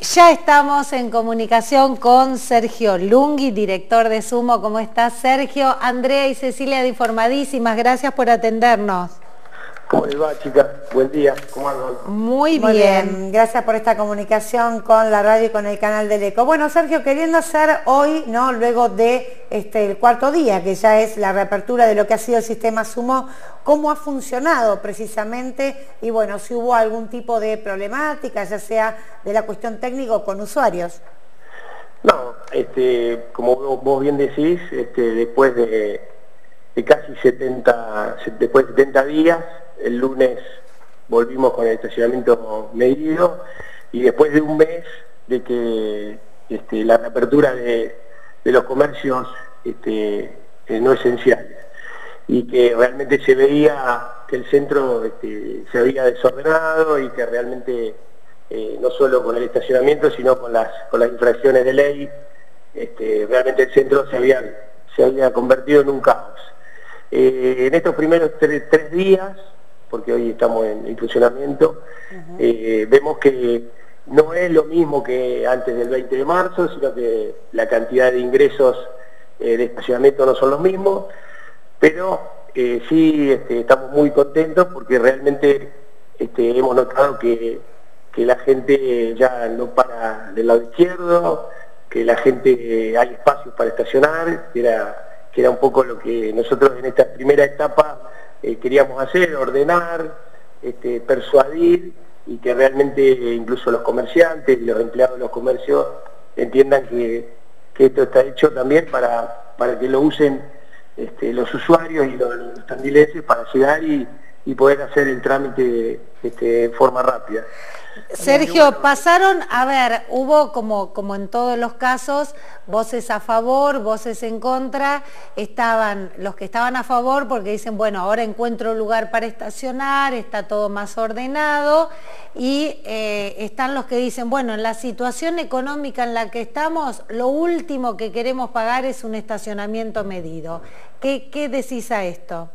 Ya estamos en comunicación con Sergio Lungui, director de Sumo. ¿Cómo estás, Sergio? Andrea y Cecilia de Informadísimas, gracias por atendernos. ¿Cómo les va, chicas? Buen día, ¿cómo andan? Muy, bien. gracias por esta comunicación con la radio y con el canal del ECO. Bueno, Sergio, queriendo hacer hoy, ¿no? Luego de este, el cuarto día, que ya es la reapertura de lo que ha sido el sistema Sumo, cómo ha funcionado precisamente y bueno, si hubo algún tipo de problemática, ya sea de la cuestión técnica o con usuarios. No, este, como vos bien decís, este, después de, de casi 70, después de 70 días, el lunes volvimos con el estacionamiento medido y después de un mes de que este, la reapertura de, los comercios este, eh, no esenciales y que realmente se veía que el centro este, se había desordenado y que realmente eh, no solo con el estacionamiento sino con las, con las infracciones de ley realmente el centro se había, se había convertido en un caos. Eh, en estos primeros tres días porque hoy estamos en, funcionamiento, eh, vemos que no es lo mismo que antes del 20 de marzo, sino que la cantidad de ingresos eh, de estacionamiento no son los mismos, pero eh, sí este, estamos muy contentos porque realmente este, hemos notado que, la gente ya no para del lado izquierdo, que la gente hay espacios para estacionar, que era, que era un poco lo que nosotros en esta primera etapa eh, queríamos hacer, ordenar, este, persuadir y que realmente incluso los comerciantes y los empleados de los comercios entiendan que, esto está hecho también para, para que lo usen este, los usuarios y los, los para llegar y, y poder hacer el trámite este, de forma rápida. Sergio, pasaron, a ver, hubo como, como en todos los casos, voces a favor, voces en contra, estaban los que estaban a favor porque dicen, bueno, ahora encuentro lugar para estacionar, está todo más ordenado, y eh, están los que dicen, bueno, en la situación económica en la que estamos, lo último que queremos pagar es un estacionamiento medido. ¿Qué, qué decís a esto?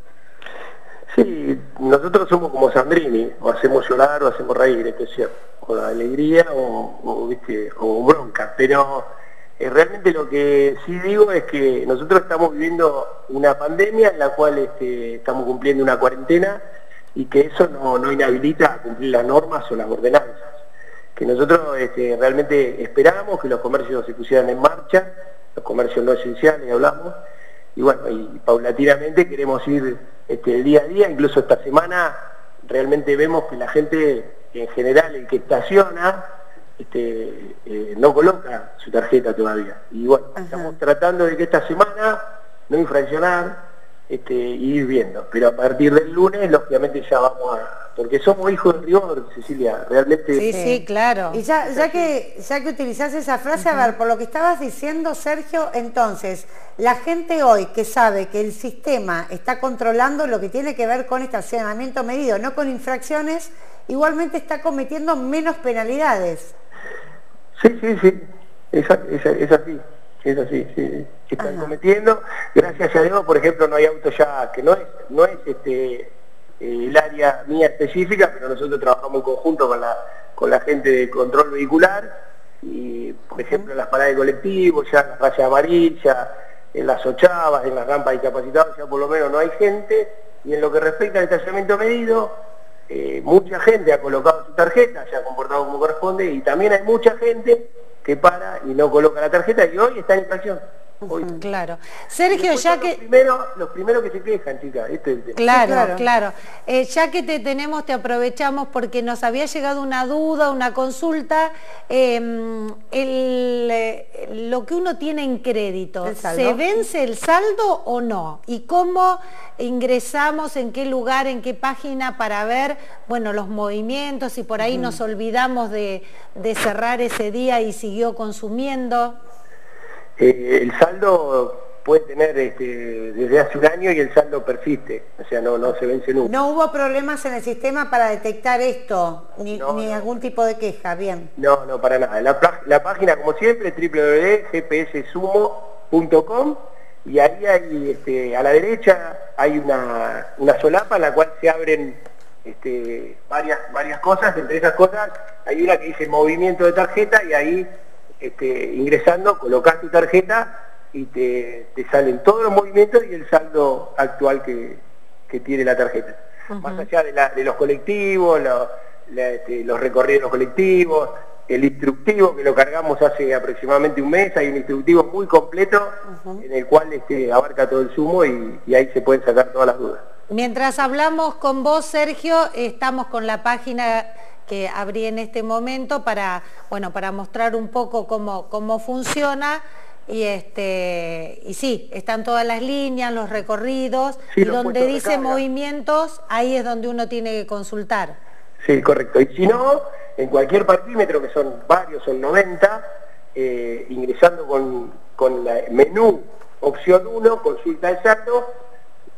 Sí, nosotros somos como Sandrini, o hacemos llorar o hacemos reír, esto es cierto, o alegría o, o bronca, pero eh, realmente lo que sí digo es que nosotros estamos viviendo una pandemia en la cual este, estamos cumpliendo una cuarentena y que eso no, inhabilita a cumplir las normas o las ordenanzas. Que nosotros este, realmente esperamos que los comercios se pusieran en marcha, los comercios no esenciales, hablamos, y bueno, y paulatinamente queremos ir este, el día a día, incluso esta semana realmente vemos que la gente en general, el que estaciona, este, eh, no coloca su tarjeta todavía. Y bueno, estamos tratando de que esta semana no infraccionar este, y ir viendo. Pero a partir del lunes, lógicamente ya vamos a porque somos hijos de River, Cecilia, realmente... Sí, sí, claro. Y ya, ya, que, ya que utilizás esa frase, a ver, por lo que estabas diciendo, Sergio, entonces, la gente hoy que sabe que el sistema está controlando lo que tiene que ver con estacionamiento medido, no con infracciones, igualmente está cometiendo menos penalidades. Sí, sí, sí, es, así, es así, sí. Están cometiendo, gracias a Dios, por ejemplo, no hay auto ya, que no es, no es este el área mía específica, pero nosotros trabajamos en conjunto con la, con la gente de control vehicular, y por ejemplo en las paradas de colectivos, ya en las rayas amarillas, en las ochavas, en las rampas discapacitadas, ya por lo menos no hay gente, y en lo que respecta al estacionamiento medido, eh, mucha gente ha colocado su tarjeta, se ha comportado como corresponde, y también hay mucha gente que para y no coloca la tarjeta, y hoy está en infracción. Claro. Sergio, ya que... Los primeros, que se quejan, chicas. Este claro, claro. Eh, ya que te tenemos, te aprovechamos porque nos había llegado una duda, una consulta. Em, eh, lo que uno tiene en crédito, ¿se vence el saldo o no? ¿Y cómo ingresamos, en qué lugar, en qué página para ver, bueno, los movimientos, y por ahí nos olvidamos de, de cerrar ese día y siguió consumiendo? Eh, el saldo puede tener este, desde hace un año y el saldo persiste, o sea, no, no se vence nunca. No hubo problemas en el sistema para detectar esto, ni, algún tipo de queja, bien. No, no, para nada. La, página, como siempre, www.gpssumo.com y ahí hay, este, a la derecha hay una, una solapa en la cual se abren este, varias, varias cosas, entre esas cosas hay una que dice movimiento de tarjeta y ahí este, ingresando colocas tu tarjeta y te, salen todos los movimientos y el saldo actual que, tiene la tarjeta. Más allá de, los colectivos, este, los recorridos colectivos, el instructivo que lo cargamos hace aproximadamente un mes, hay un instructivo muy completo en el cual este, abarca todo el sumo y, ahí se pueden sacar todas las dudas. Mientras hablamos con vos, Sergio, estamos con la página que abrí en este momento para, bueno, para mostrar un poco cómo, cómo funciona. Y, este, y sí, están todas las líneas, los recorridos, y donde dice movimientos, ahí es donde uno tiene que consultar. Sí, correcto. Y si no, en cualquier partímetro, que son varios, son 90, eh, ingresando con, con la menú opción 1, consulta el saldo,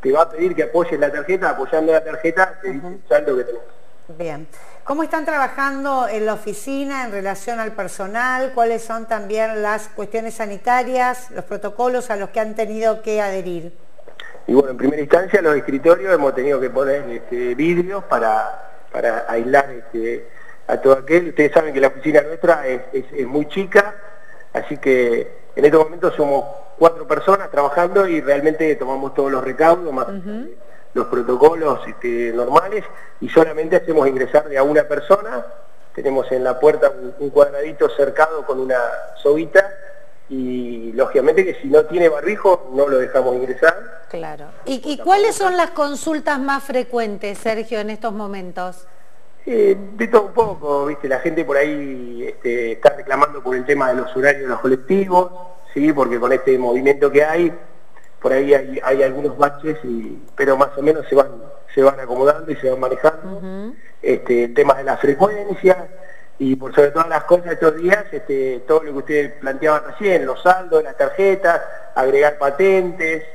te va a pedir que apoyes la tarjeta, apoyando la tarjeta, te dice el saldo que tenés. Bien. ¿Cómo están trabajando en la oficina en relación al personal? ¿Cuáles son también las cuestiones sanitarias, los protocolos a los que han tenido que adherir? Y bueno, en primera instancia los escritorios hemos tenido que poner este, vidrios para, para aislar este, a todo aquel. Ustedes saben que la oficina nuestra es, muy chica, así que en este momento somos cuatro personas trabajando y realmente tomamos todos los recaudos, más los protocolos este, normales y solamente hacemos ingresar de a una persona. Tenemos en la puerta un, cuadradito cercado con una soguita y lógicamente que si no tiene barbijo no lo dejamos ingresar. Claro. ¿Y, cuáles son las consultas más frecuentes, Sergio, en estos momentos? Eh, de todo un poco, ¿viste? La gente por ahí este, está reclamando por el tema de los horarios de los colectivos, ¿sí? Porque con este movimiento que hay, por ahí hay, algunos baches, y, pero más o menos se van, se van acomodando y se van manejando. este, temas de la frecuencia y por sobre todas las cosas estos días, este, todo lo que ustedes planteaban recién, los saldos, las tarjetas, agregar patentes,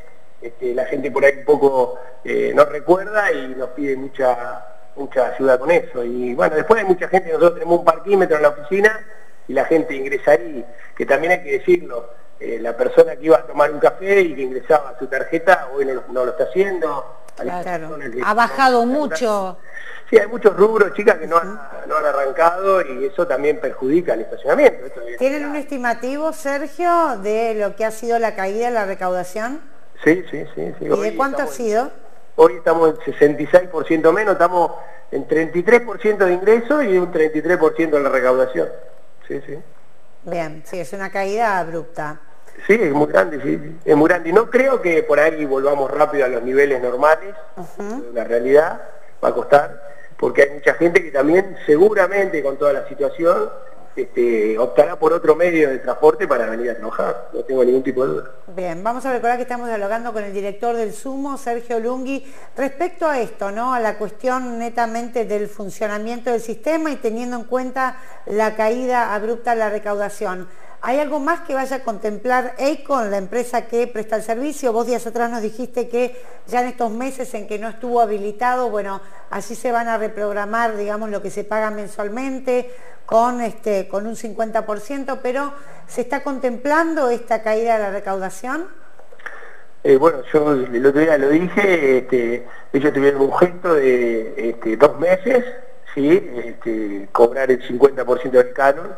este, la gente por ahí un poco eh, nos recuerda y nos pide mucha mucha ayuda con eso. Y bueno, después hay mucha gente, nosotros tenemos un parquímetro en la oficina y la gente ingresa ahí, que también hay que decirlo, eh, la persona que iba a tomar un café y que ingresaba su tarjeta hoy no, lo está haciendo. Ha bajado mucho. Sí, hay muchos rubros, chicas, que no han, no han arrancado y eso también perjudica el estacionamiento. ¿Tienen un estimativo, Sergio, de lo que ha sido la caída de la recaudación? Sí, sí, sí. sí. ¿Y de cuánto ha sido? Hoy estamos en 66% menos, estamos en 33% de ingresos y un 33% en la recaudación. Sí, sí. Bien, sí, es una caída abrupta. Sí, es muy grande, sí, es muy grande. Y no creo que por ahí volvamos rápido a los niveles normales, la realidad va a costar, porque hay mucha gente que también seguramente con toda la situación este, optará por otro medio de transporte para venir a trabajar, no tengo ningún tipo de duda. Bien, vamos a recordar que estamos dialogando con el director del Sumo, Sergio Lungui, respecto a esto, ¿no? a la cuestión netamente del funcionamiento del sistema y teniendo en cuenta la caída abrupta de la recaudación. ¿Hay algo más que vaya a contemplar EICON, la empresa que presta el servicio? Vos días atrás nos dijiste que ya en estos meses en que no estuvo habilitado, bueno, así se van a reprogramar, digamos, lo que se paga mensualmente con, este, con un 50%, pero ¿se está contemplando esta caída de la recaudación? Eh, bueno, yo el otro día lo dije, este, ellos tuvieron un gesto de este, dos meses, ¿sí? Este, cobrar el 50% del canon,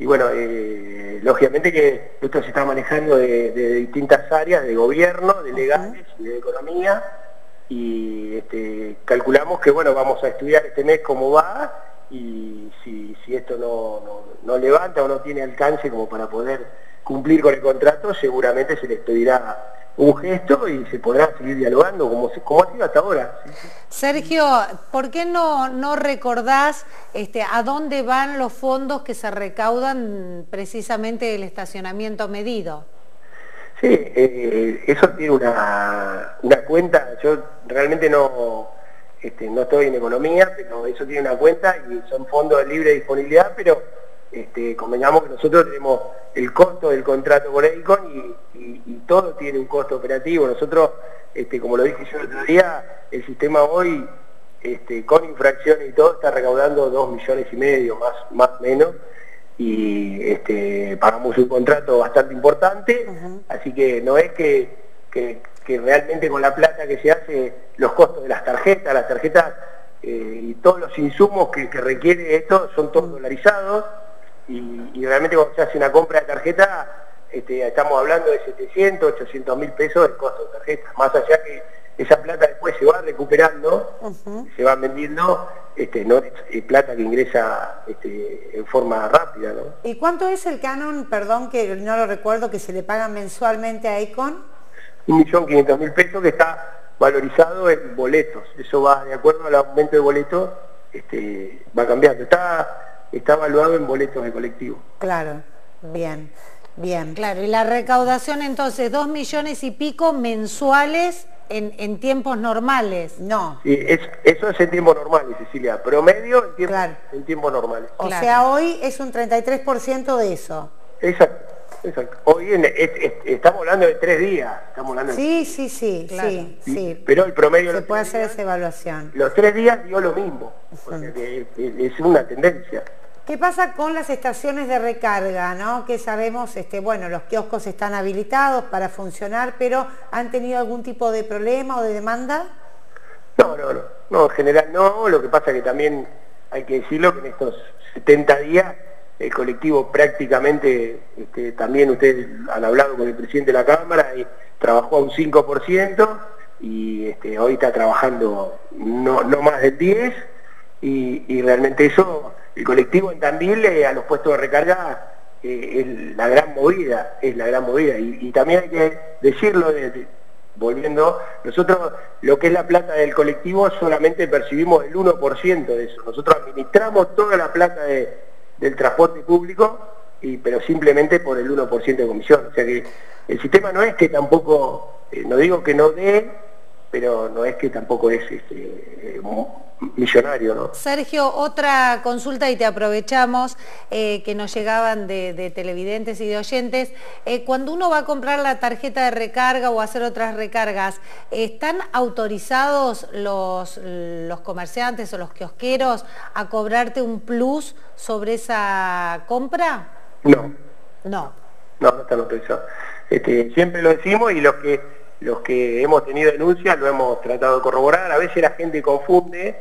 y bueno, eh, lógicamente que esto se está manejando de, distintas áreas, de gobierno, de legales y de economía, y este, calculamos que bueno, vamos a estudiar este mes cómo va, y si, esto no, levanta o no tiene alcance como para poder cumplir con el contrato, seguramente se les pedirá un gesto y se podrá seguir dialogando como, como ha sido hasta ahora. Sergio, ¿por qué no, no recordás este, a dónde van los fondos que se recaudan precisamente del estacionamiento medido? Sí, eh, eso tiene una, una cuenta, yo realmente no, este, no estoy en economía, pero eso tiene una cuenta y son fondos de libre disponibilidad, pero este, convengamos que nosotros tenemos el costo del contrato con EICON y, todo tiene un costo operativo. Nosotros, este, como lo dije yo el otro día, el sistema hoy, este, con infracciones y todo, está recaudando dos millones y medio, más más menos, y este, pagamos un contrato bastante importante, así que no es que, que, realmente con la plata que se hace, los costos de las tarjetas, las tarjetas eh, y todos los insumos que, requiere esto son todos dolarizados y, realmente cuando se hace una compra de tarjeta este, estamos hablando de 700, 800 mil pesos de costo de tarjeta, más allá que esa plata después se va recuperando, se va vendiendo, este, no es plata que ingresa este, en forma rápida. ¿no? ¿Y cuánto es el canon, perdón que no lo recuerdo, que se le paga mensualmente a Econ? Un millón quinientos mil pesos que está valorizado en boletos. Eso va de acuerdo al aumento de boletos, este, va cambiando. Está, está evaluado en boletos de colectivo. Claro, bien, bien. Claro, y la recaudación entonces, dos millones y pico mensuales en, tiempos normales. No. Sí, eso es en tiempos normales, Cecilia. Promedio en, tiempo, en tiempos normales. O sea, hoy es un 33% de eso. Exacto. Exacto. Hoy en, estamos hablando de tres días. Estamos hablando sí, sí, sí, sí, sí, Pero el promedio... Se puede hacer esa evaluación. Los tres días dio lo mismo, porque es una tendencia. ¿Qué pasa con las estaciones de recarga? ¿no? Que sabemos, este, bueno, los kioscos están habilitados para funcionar, pero ¿han tenido algún tipo de problema o de demanda? No, no, no, no, en general no, lo que pasa que también hay que decirlo que en estos 70 días el colectivo prácticamente, este, también ustedes han hablado con el presidente de la Cámara, y trabajó a un 5% y este, hoy está trabajando no, más del 10% y realmente eso el colectivo en Tandil eh, a los puestos de recarga eh, es la gran movida, es la gran movida. Y, también hay que decirlo, volviendo, nosotros lo que es la plata del colectivo solamente percibimos el 1% de eso. Nosotros administramos toda la plata del transporte público, y, pero simplemente por el 1% de comisión. O sea que el sistema no es que tampoco, eh, no digo que no dé, pero no es que tampoco es este, millonario. ¿no? Sergio, otra consulta y te aprovechamos eh, que nos llegaban de, televidentes y de oyentes. Eh, cuando uno va a comprar la tarjeta de recarga o hacer otras recargas, ¿están autorizados los, los comerciantes o los kiosqueros a cobrarte un plus sobre esa compra? No. No. No, no están autorizados. Este, siempre lo decimos y los que los que hemos tenido denuncias lo hemos tratado de corroborar. A veces la gente confunde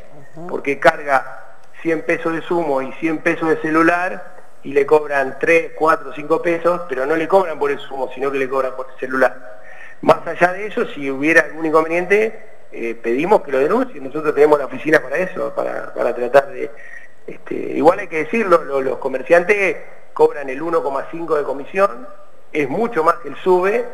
porque carga 100 pesos de sumo y 100 pesos de celular y le cobran 3, 4, 5 pesos, pero no le cobran por el sumo, sino que le cobran por el celular. Más allá de eso, si hubiera algún inconveniente, eh, pedimos que lo denuncien. Nosotros tenemos la oficina para eso, para, tratar de... Este, igual hay que decirlo, los comerciantes cobran el 1,5 de comisión, es mucho más que el sube,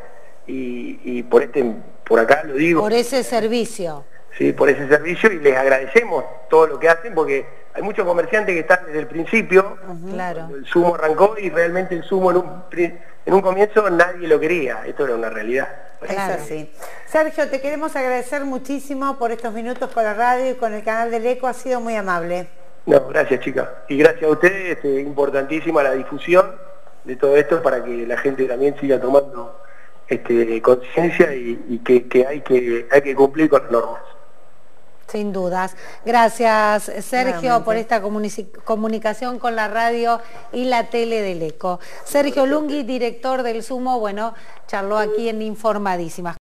y, por este por acá lo digo. Por ese servicio. Sí, por ese servicio y les agradecemos todo lo que hacen porque hay muchos comerciantes que están desde el principio, claro. el sumo arrancó y realmente el sumo en un, en un comienzo nadie lo quería, esto era una realidad. Claro. sí. Sergio, te queremos agradecer muchísimo por estos minutos con la radio y con el canal del ECO, ha sido muy amable. No, gracias chica. Y gracias a ustedes, este, importantísima la difusión de todo esto para que la gente también siga tomando este, conciencia y, que, hay que hay que cumplir con las normas. Sin dudas. Gracias, Sergio, por esta comunicación con la radio y la tele del ECO. Sergio Lungui, director del Sumo, bueno, charló aquí en Informadísimas.